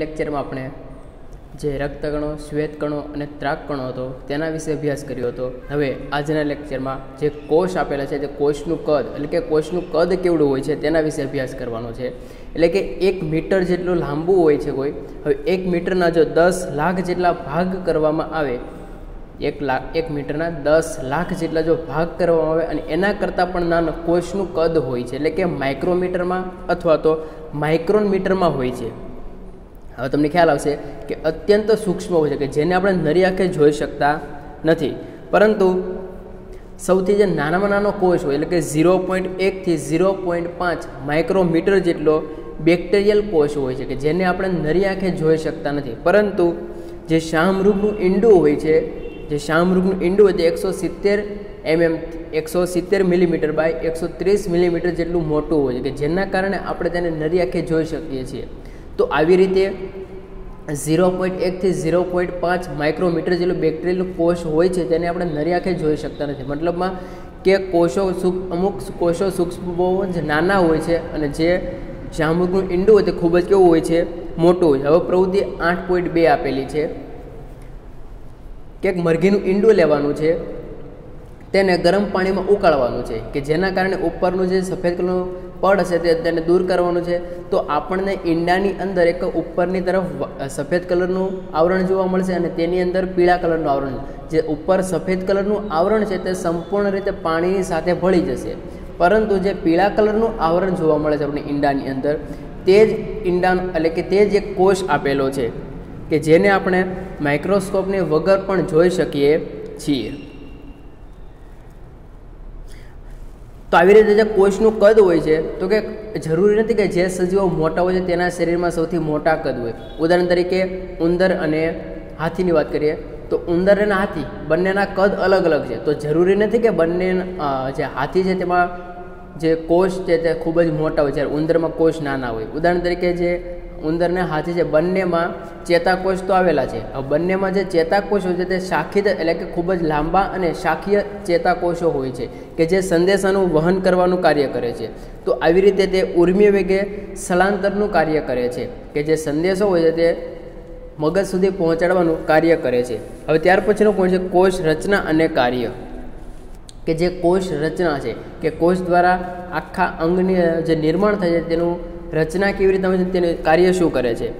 લેક્ચરમાં આપણે જે રક્તકણો, શ્વેતકણો અને ત્રાકકણો હતો તેના વિશે અભ્યાસ કર્યો હતો. હવે આજના લેક્ચરમાં જે કોષ આપેલા છે તે કોષનું કદ એટલે કે કોષનું કદ કેવડું હોય છે તેના વિશે અભ્યાસ કરવાનો છે. એટલે કે એક મીટર જેટલું લાંબુ હોય છે કોઈ. હવે એક મીટરના જો દસ લાખ જેટલા ભાગ કરવામાં આવે, એક લાખ એક મીટરના દસ લાખ જેટલા જો ભાગ કરવામાં આવે અને એના કરતાં પણ નાનો કોષનું કદ હોય છે. એટલે કે માઇક્રોમીટરમાં અથવા તો માઇક્રોન મીટરમાં હોય છે. હવે તમને ખ્યાલ આવશે કે અત્યંત સૂક્ષ્મ હોય છે કે જેને આપણે નરી આંખે જોઈ શકતા નથી. પરંતુ સૌથી જે નાનામાં નાનો કોષ હોય એટલે કે ઝીરો પોઈન્ટ એકથી ઝીરો પોઈન્ટ પાંચ માઇક્રોમીટર જેટલો બેક્ટેરિયલ કોષ હોય છે કે જેને આપણે નરી આંખે જોઈ શકતા નથી. પરંતુ જે શામરૂગનું ઈંડું હોય છે, જે શામરૂગનું ઈંડું હોય તે એકસો સિત્તેર એમએમ, એકસો સિત્તેર મિલીમીટર બાય એકસો ત્રીસ મિલીમીટર જેટલું મોટું હોય છે કે જેના કારણે આપણે તેને નરી આંખે જોઈ શકીએ છીએ. તો આવી રીતે ઝીરો પોઈન્ટ એકથી ઝીરો પોઈન્ટ પાંચ માઇક્રોમીટર જેટલું બેક્ટેરિયલ કોષ હોય છે તેને આપણે નરી આંખે જોઈ શકતા નથી. મતલબમાં કે કોષો અમુક કોષો સૂક્ષ્મ બહુ જ નાના હોય છે અને જે શામૃગનું ઈંડું હોય તે ખૂબ જ કેવું હોય છે, મોટું હોય છે. હવે પ્રવૃત્તિ આઠ પોઈન્ટ બે આપેલી છે. કે મરઘીનું ઈંડું લેવાનું છે, તેને ગરમ પાણીમાં ઉકાળવાનું છે, કે જેના કારણે ઉપરનું જે સફેદ કલરનું પડ હશે તે તેને દૂર કરવાનું છે, તો આપણને ઈંડાની અંદર એક ઉપરની તરફ સફેદ કલરનું આવરણ જોવા મળશે અને તેની અંદર પીળા કલરનું આવરણ જે ઉપર સફેદ કલરનું આવરણ છે તે સંપૂર્ણ રીતે પાણીની સાથે ભળી જશે. પરંતુ જે પીળા કલરનું આવરણ જોવા મળે છે આપણે ઈંડાની અંદર, તે જ ઈંડાનો, એટલે કે તે જ એક કોષ આપેલો છે, કે જેને આપણે માઇક્રોસ્કોપની વગર પણ જોઈ શકીએ છીએ. તો આવી રીતે જે કોષનું કદ હોય છે, તો કે જરૂરી નથી કે જે સજીવો મોટા હોય છે તેના શરીરમાં સૌથી મોટા કદ હોય. ઉદાહરણ તરીકે ઉંદર અને હાથીની વાત કરીએ, તો ઉંદર અને હાથી બંનેના કદ અલગ અલગ છે. તો જરૂરી નથી કે બંને જે હાથી છે તેમાં જે કોષ છે તે ખૂબ જ મોટા હોય, જ્યારે ઉંદરમાં કોષ નાના હોય. ઉદાહરણ તરીકે જે ઉંદરને હાથી છે. બંનેમાં ચેતાકોષ તો આવેલા છે. હવે બંનેમાં જે ચેતાકોષ હોય છે તે શાખિત એટલે કે ખૂબ જ લાંબા અને શાખીય ચેતાકોષો હોય છે કે જે સંદેશાનું વહન કરવાનું કાર્ય કરે છે. તો આવી રીતે તે ઉર્મી વેગે સ્થળાંતરનું કાર્ય કરે છે કે જે સંદેશો હોય છે તે મગજ સુધી પહોંચાડવાનું કાર્ય કરે છે. હવે ત્યાર પછીનો પોઈન્ટ છે કોષ રચના અને કાર્ય. કે જે કોષ રચના છે કે કોષ દ્વારા આખા અંગની જે નિર્માણ થાય છે તેનું રચના કેવી રીતે તેને કાર્ય શું કરે છે?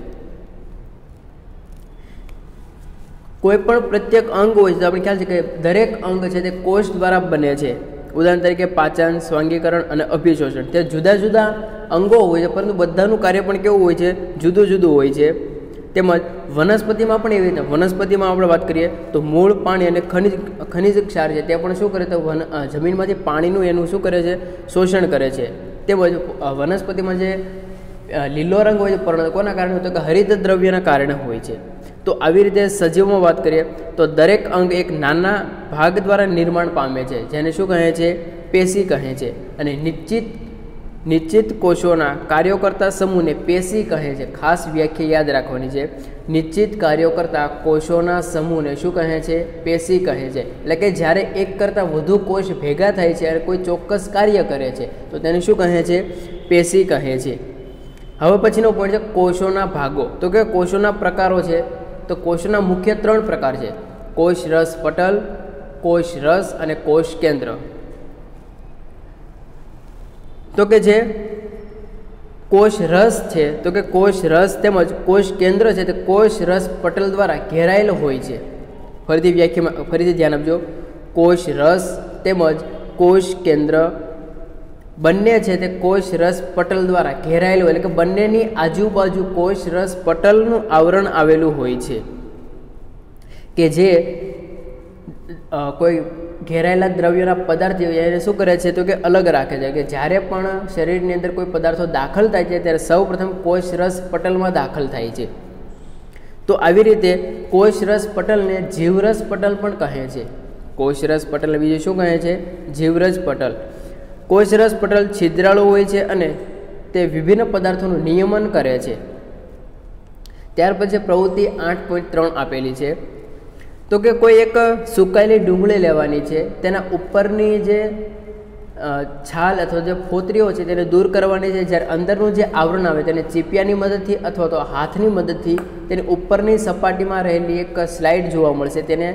કોઈ પણ પ્રત્યેક અંગ હોય તો આપણે ખ્યાલ છે કે દરેક અંગ છે તે કોષ દ્વારા બને છે. ઉદાહરણ તરીકે પાચન, સ્વાંગીકરણ અને અભિશોષણ. તે જુદા જુદા અંગો હોય છે, પરંતુ બધાનું કાર્ય પણ કેવું હોય છે? જુદું જુદું હોય છે. તેમજ વનસ્પતિમાં પણ એવી રીતે, વનસ્પતિમાં આપણે વાત કરીએ, તો મૂળ પાણી અને ખનિજ ખનિજ ક્ષાર છે, તે પણ શું કરે તો વન જમીનમાંથી પાણીનું એનું શું કરે છે? શોષણ કરે છે. તેમજ વનસ્પતિમાં જે લીલો રંગ હોય છે પર્ણ કોના કારણે તો કે હરિત દ્રવ્યના કારણે હોય છે. તો આવી રીતે સજીવમાં વાત કરીએ, તો દરેક અંગ એક નાના ભાગ દ્વારા નિર્માણ પામે છે, જેને શું કહે છે? પેશી કહે છે. અને નિશ્ચિત નિશ્ચિત કોષોના કાર્યો કરતા સમૂહને પેશી કહે છે. ખાસ વ્યાખ્યા યાદ રાખવાની છે. નિશ્ચિત કાર્યો કરતા કોષોના સમૂહને શું કહે છે? પેશી કહે છે. એટલે કે જ્યારે એક કરતાં વધુ કોષ ભેગા થાય છે અને કોઈ ચોક્કસ કાર્ય કરે છે, તો તેને શું કહે છે? પેશી કહે છે. હવે પછીનો પોઈન્ટ છે કોષોના ભાગો. તો કે કોષોના પ્રકારો છે. તો કોષોના મુખ્ય ત્રણ પ્રકાર છે. કોષ રસ પટલ કોષ રસ અને કોષ કેન્દ્ર તો કે જે કોષ રસ છે, તો કે કોષ રસ તેમજ કોષ કેન્દ્ર છે તે કોષ રસ પટલ દ્વારા ઘેરાયેલો હોય છે. ફરીથી વ્યાખ્યામાં, ફરીથી ધ્યાન આપજો. કોષ રસ તેમજ કોષ કેન્દ્ર બંને છે તે કોષ રસ પટલ દ્વારા ઘેરાયેલું એટલે કે બંનેની આજુબાજુ કોષ રસ પટલનું આવરણ આવેલું હોય છે. કે જે કોઈ ઘેરાયેલા દ્રવ્યોના પદાર્થ એને શું કરે છે તો કે અલગ રાખે છે. કે જ્યારે પણ શરીરની અંદર કોઈ પદાર્થો દાખલ થાય છે, ત્યારે સૌ પ્રથમ કોષ રસ પટલમાં દાખલ થાય છે. તો આવી રીતે કોષ પટલને જીવરસ પટલ પણ કહે છે. કોષ રસ પટલ બીજું શું કહે છે? જીવરસ પટલ. કોષરસ પટલ છિદ્રાળુ હોય છે અને તે વિભિન્ન પદાર્થોનું નિયમન કરે છે. ત્યાર પછી પ્રવૃત્તિ આઠ પોઈન્ટ ત્રણ આપેલી છે. તો કે કોઈ એક સુકાયેલી ડુંગળી લેવાની છે, તેના ઉપરની જે છાલ અથવા જે ફોતરીઓ છે તેને દૂર કરવાની છે, જ્યારે અંદરનું જે આવરણ આવે તેને ચીપિયાની મદદથી અથવા તો હાથની મદદથી તેની ઉપરની સપાટીમાં રહેલી એક સ્લાઇડ જોવા મળશે, તેને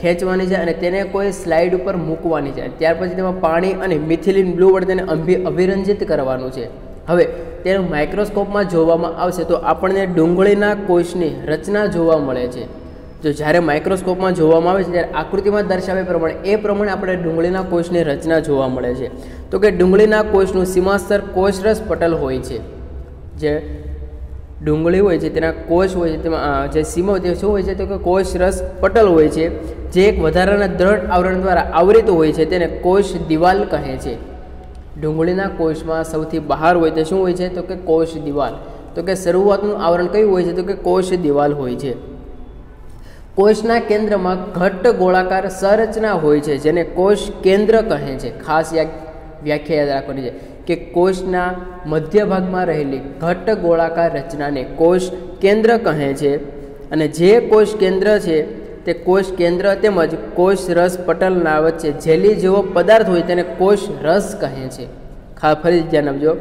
ખેંચવાની છે અને તેને કોઈ સ્લાઇડ ઉપર મૂકવાની છે. ત્યાર પછી તેમાં પાણી અને મિથિલિન બ્લુ વડે તેને અંભી, અભિરંજિત કરવાનું છે. હવે, તેનું માઇક્રોસ્કોપમાં જોવામાં આવશે તો આપણને ડુંગળીના કોષની રચના જોવા મળે છે. જો જ્યારે માઇક્રોસ્કોપમાં જોવામાં આવે છે, ત્યારે આકૃતિમાં દર્શાવ્યા પ્રમાણે એ પ્રમાણે આપણે ડુંગળીના કોષની રચના જોવા મળે છે. તો કે ડુંગળીના કોષનું સીમાસ્તર કોષરસ પટલ હોય છે. જે ડુંગળી હોય છે, તેના કોષ હોય છે, તેમાં જે સીમા તે શું હોય છે, તો કે કોષરસ પટલ હોય છે, જે એક વધારાના દ્રઢ આવરણ દ્વારા આવરિત હોય છે, તેને કોષ દિવાલ કહે છે. ડુંગળીના કોષમાં સૌથી બહાર હોય તે શું હોય છે, તો કે કોષ દિવાલ. તો કે શરૂઆતનું આવરણ કયું હોય છે, તો કે કોષ દિવાલ હોય છે. કોષના કેન્દ્રમાં ઘટ્ટ ગોળાકાર સંરચના હોય છે, જેને કોષ કેન્દ્ર કહે છે. ખાસ વ્યાખ્યા યાદ રાખવાની છે કે કોષના મધ્ય ભાગમાં રહેલી ઘટ્ટ ગોળાકાર રચનાને કોષ કેન્દ્ર કહે છે. અને જે કોષ કેન્દ્ર છે, તે કોષ કેન્દ્ર તેમજ કોષ રસ પટલના વચ્ચે જેલી જેવો પદાર્થ હોય તેને કોષ રસ કહે છે. ખા ફરી ધ્યાન આપજો.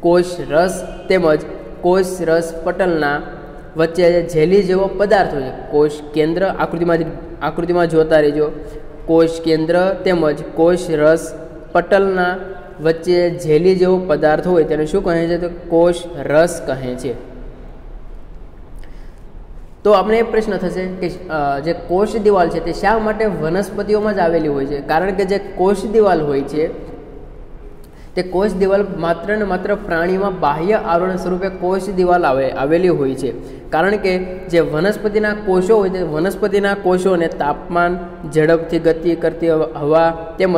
કોષ રસ તેમજ કોષ રસ પટલના વચ્ચે જેલી જેવો પદાર્થ હોય છે, કોષ કેન્દ્ર આકૃતિમાં આકૃતિમાં જોતા રહેજો. કોષ કેન્દ્ર તેમજ કોષ રસ પટલના વચ્ચે જેલી જેવો પદાર્થ હોય તેને શું કહે છે? તો કોષ રસ કહે છે. તો આપણે એ પ્રશ્ન થશે કે જે કોષ દિવાલ છે તે શા માટે વનસ્પતિઓમાં જ આવેલી હોય છે? કારણ કે જે કોષ દિવાલ હોય છે તે કોષ દિવાલ માત્ર ને માત્ર પ્રાણીમાં બાહ્ય આવરણ સ્વરૂપે કોષ દિવાલ આવે, આવેલી હોય છે. કારણ કે જે વનસ્પતિના કોષો હોય છે વનસ્પતિના કોષોને તાપમાન, ઝડપથી ગતિ કરતી હવા તેમજ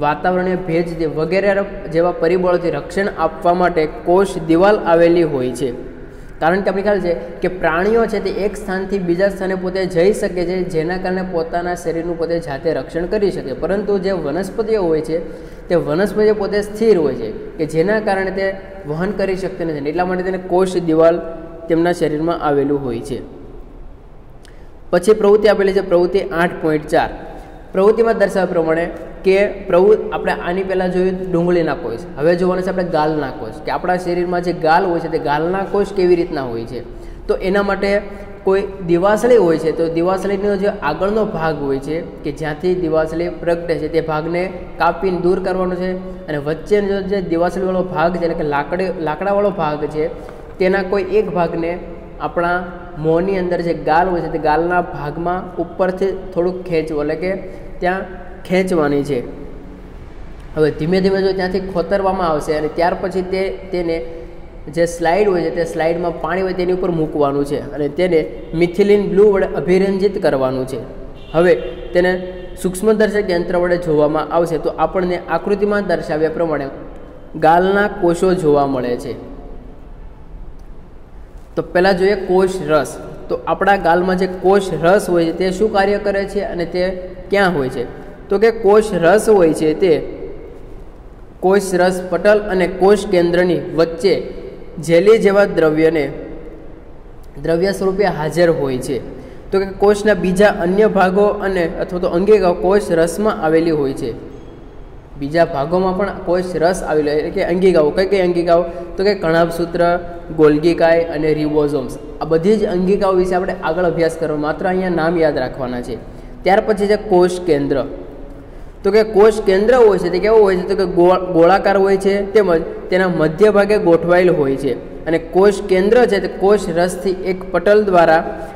વાતાવરણીય ભેજ વગેરે જેવા પરિબળોથી રક્ષણ આપવા માટે કોષ દિવાલ આવેલી હોય છે. કારણ કે આપણે ખ્યાલ છે કે પ્રાણીઓ છે તે એક સ્થાનથી બીજા સ્થાને પોતે જઈ શકે છે, જેના કારણે પોતાના શરીરનું પોતે જાતે રક્ષણ કરી શકે. પરંતુ જે વનસ્પતિઓ હોય છે તે વનસ્પતિઓ પોતે સ્થિર હોય છે, કે જેના કારણે તે વહન કરી શકતી નથી એટલા માટે તેને કોષ દિવાલ તેમના શરીરમાં આવેલું હોય છે. પછી પ્રવૃત્તિ આપેલી છે, પ્રવૃત્તિ આઠ પોઈન્ટ ચાર. પ્રવૃત્તિમાં દર્શાવ્યા પ્રમાણે કે પ્રવૃ આપણે આની પહેલાં જોયું ડુંગળીના કોષ. હવે જોવાનું છે આપણે ગાલના કોષ, કે આપણા શરીરમાં જે ગાલ હોય છે, તે ગાલના કોષ કેવી રીતના હોય છે? તો એના માટે કોઈ દિવાસળી હોય છે, તો દિવાસળીનો જે આગળનો ભાગ હોય છે, કે જ્યાંથી દિવાસળી પ્રગટે છે, તે ભાગને કાપીને દૂર કરવાનો છે અને વચ્ચેનો જે દિવાસળીવાળો ભાગ છે, એટલે કે લાકડી, લાકડાવાળો ભાગ છે, તેના કોઈ એક ભાગને આપણા મોંની અંદર જે ગાલ હોય છે, તે ગાલના ભાગમાં ઉપરથી થોડુંક ખેંચવું, એટલે કે ત્યાં ખેંચવાની છે. હવે ધીમે ધીમે જો ત્યાંથી ખોતરવામાં આવશે અને ત્યાર પછી તે, તેને જે સ્લાઇડ હોય છે તે સ્લાઇડમાં પાણી હોય તેની ઉપર મૂકવાનું છે અને તેને મિથિલિન બ્લુ વડે અભિરંજિત કરવાનું છે. હવે તેને સૂક્ષ્મદર્શક યંત્ર વડે જોવામાં આવશે તો આપણને આકૃતિમાં દર્શાવ્યા પ્રમાણે ગાલના કોષો જોવા મળે છે. તો પહેલાં જોઈએ કોષ રસ. તો આપણા ગાલમાં જે કોષ રસ હોય છે તે શું કાર્ય કરે છે અને તે ક્યાં હોય છે? તો કે કોષ રસ હોય છે તે કોષ રસ પટલ અને કોષ કેન્દ્રની વચ્ચે જેલી જેવા દ્રવ્યને દ્રવ્ય સ્વરૂપે હાજર હોય છે. તો કે કોષના બીજા અન્ય ભાગો અને અથવા તો અંગિકાઓ કોષ રસમાં આવેલી હોય છે. બીજા ભાગોમાં પણ કોષ રસ આવેલો એટલે કે અંગિકાઓ કઈ કઈ અંગિકાઓ તો કે કણાભસૂત્ર ગોલ્ગીકાય અને રિબોઝોમ્સ. આ બધી જ અંગિકાઓ વિશે આપણે આગળ અભ્યાસ કરવો માત્ર અહીંયા નામ યાદ રાખવાના છે. ત્યાર પછી છે કોષ કેન્દ્ર તો કે કોષ કેન્દ્ર હોય છે, તે કેવો હોય છે? તો કે ગોળાકાર હોય છે, તેમજ તેના મધ્ય ભાગે ગોઠવાયેલ હોય છે. અને કોષ કેન્દ્ર છે, તે કોષ રસથી એક પટલ દ્વારા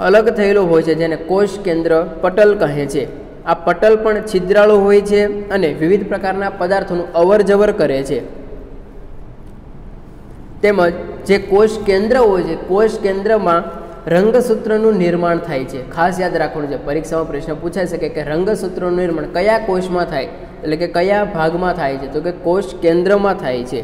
અલગ થયેલો હોય છે, જેને કોષ કેન્દ્ર પટલ કહે છે. આ પટલ પણ છિદ્રાળુ હોય છે અને વિવિધ પ્રકારના પદાર્થોનું અવર જવર કરે છે. તેમજ જે કોષ કેન્દ્ર હોય છે, કોષ કેન્દ્રમાં રંગસૂત્રનું નિર્માણ થાય છે. ખાસ યાદ રાખવાનું છે, પરીક્ષામાં પ્રશ્ન પૂછાઈ શકે કે રંગસૂત્રનું નિર્માણ કયા કોષમાં થાય? એટલે કે કયા ભાગમાં થાય છે? તો કે કોષ કેન્દ્રમાં થાય છે.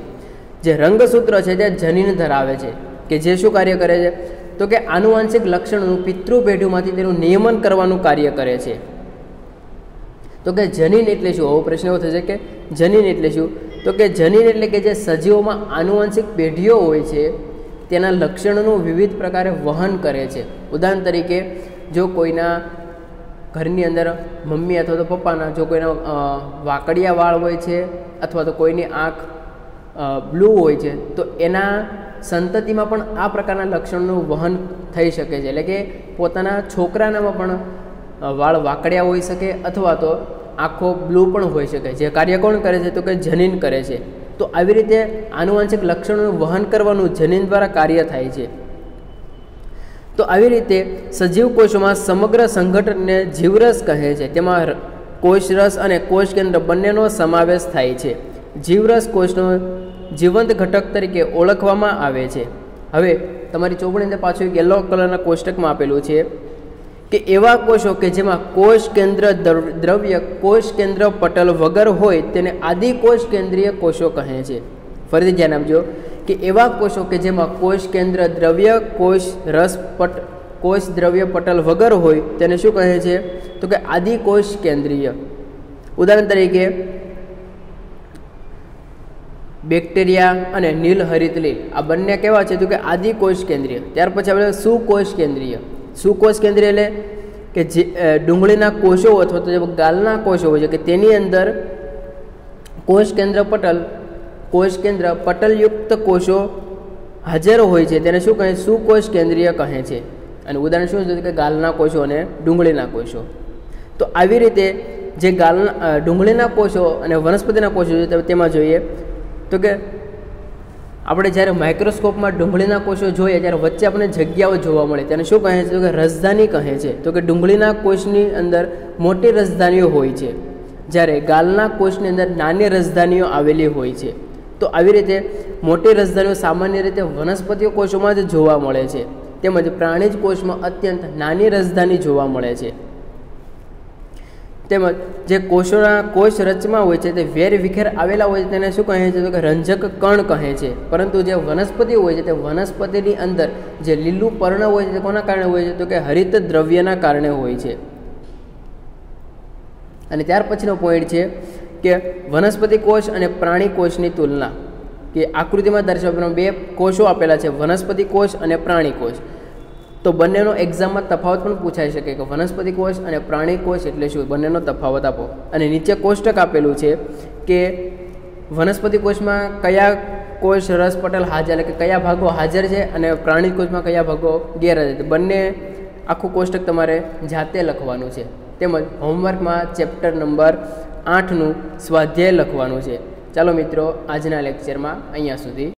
જે રંગસૂત્ર છે તે જનીન ધરાવે છે. કે જે શું કાર્ય કરે છે? તો કે આનુવાંશિક લક્ષણોનું પિતૃ પેઢીમાંથી તેનું નિયમન કરવાનું કાર્ય કરે છે. તો કે જનીન એટલે શું? આવો પ્રશ્ન એવો થશે કે જનીન એટલે શું? તો કે જનીન એટલે કે જે સજીવોમાં આનુવંશિક પેઢીઓ હોય છે તેના લક્ષણોનું વિવિધ પ્રકારે વહન કરે છે. ઉદાહરણ તરીકે, જો કોઈના ઘરની અંદર મમ્મી અથવા તો પપ્પાના, જો કોઈના વાકડિયા વાળ હોય છે અથવા તો કોઈની આંખ બ્લુ હોય છે, તો એના સંતતિમાં પણ આ પ્રકારના લક્ષણનું વહન થઈ શકે છે. એટલે કે પોતાના છોકરાનામાં પણ વાળ વાકડિયા હોઈ શકે અથવા તો આંખો બ્લુ પણ હોઈ શકે. જે કાર્ય કોણ કરે છે તો કે જનીન કરે છે. તો આવી રીતે આનુવાંશિક લક્ષણોનું વહન કરવાનું જનીન દ્વારા કાર્ય થાય છે. તો આવી રીતે સજીવ કોષોમાં સમગ્ર સંગઠનને જીવરસ કહે છે. તેમાં કોષરસ અને કોષ કેન્દ્ર બંનેનો સમાવેશ થાય છે. જીવરસ કોષનો જીવંત ઘટક તરીકે ઓળખવામાં આવે છે. હવે તમારી ચોપડીને પાછું યલો કલરના કોષ્ટકમાં આપેલું છે. કે એવા કોષો કે જેમાં કોષ કેન્દ્ર દ્રવ્ય કોષ કેન્દ્ર પટલ વગર હોય તેને આદિ કોષ કેન્દ્રીય કોષો કહે છે. ફરીથી ધ્યાન આપજો કે એવા કોષો કે જેમાં કોષ કેન્દ્ર દ્રવ્ય કોષ રસ પટ, કોષ દ્રવ્ય પટલ વગર હોય તેને શું કહે છે? તો કે આદિ કોષ કેન્દ્રીય. ઉદાહરણ તરીકે, બેક્ટેરિયા અને નીલ હરિતલી આ બંને કેવા છે? તો કે આદિ કોષ કેન્દ્રીય. ત્યાર પછી આપણે સુકોષ કેન્દ્રીય? સુકોષ કેન્દ્રીય એટલે? કે જે ડુંગળીના કોષો અથવા તો જે ગાલના કોષો હોય છે, કે તેની અંદર કોષ કેન્દ્ર પટલ, કોષ કેન્દ્ર પટલયુક્ત કોષો હાજર હોય છે. તેને શું કહે? સુકોષ કેન્દ્રીય કહે છે. અને ઉદાહરણ શું છે? કે ગાલના કોષો અને ડુંગળીના કોષો. તો આવી રીતે જે ગાલના ડુંગળીના કોષો અને વનસ્પતિના કોષો છે તેમાં જોઈએ. તો કે આપણે જ્યારે માઇક્રોસ્કોપમાં ડુંગળીના કોષો જોઈએ ત્યારે વચ્ચે આપણે જગ્યાઓ જોવા મળે તેને શું કહે છે? તો કે રસધાની કહે છે. તો કે ડુંગળીના કોષની અંદર મોટી રસધાનીઓ હોય છે. જ્યારે ગાલના કોષની અંદર નાની રસધાનીઓ આવેલી હોય છે. તો આવી રીતે મોટી રસધાનીઓ સામાન્ય રીતે વનસ્પતિઓ કોષોમાં જ જોવા મળે છે. તેમજ પ્રાણીજ કોષમાં અત્યંત નાની રસધાની જોવા મળે છે. તેમજ જે કોષોના કોષ રચમાં હોય છે તે વેર વિખેર આવેલા હોય છે તેને શું કહે છે તો કે રંજક કણ કહે છે. પરંતુ જે વનસ્પતિ હોય છે તે વનસ્પતિની અંદર જે લીલું પર્ણ હોય છે તે કોના કારણે હોય છે તો કે હરિત દ્રવ્યના કારણે હોય છે. અને ત્યાર પછીનો પોઈન્ટ છે કે વનસ્પતિ કોષ અને પ્રાણી કોષની તુલના. કે આકૃતિમાં દર્શાવવામાં બે કોષો આપેલા છે, વનસ્પતિ કોષ અને પ્રાણી કોષ. તો બંનેનો એક્ઝામમાં તફાવત પણ પૂછાઈ શકે કે વનસ્પતિ કોષ અને પ્રાણી કોષ એટલે શું? બંનેનો તફાવત આપો. અને નીચે કોષ્ટક આપેલું છે કે વનસ્પતિ કોષમાં કયા કોષ રસ, પટેલ હાજર, એટલે કે કયા ભાગો હાજર છે અને પ્રાણી કોષમાં કયા ભાગો ગેરહાજર છે. બંને આખું કોષ્ટક તમારે જાતે લખવાનું છે. તેમજ હોમવર્કમાં ચેપ્ટર નંબર આઠનું સ્વાધ્યાય લખવાનું છે. ચાલો મિત્રો, આજના લેક્ચરમાં અહીંયા સુધી